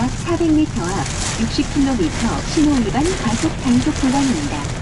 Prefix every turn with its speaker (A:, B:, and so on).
A: 약 400m와 60km 신호 위반 과속 단속 구간입니다.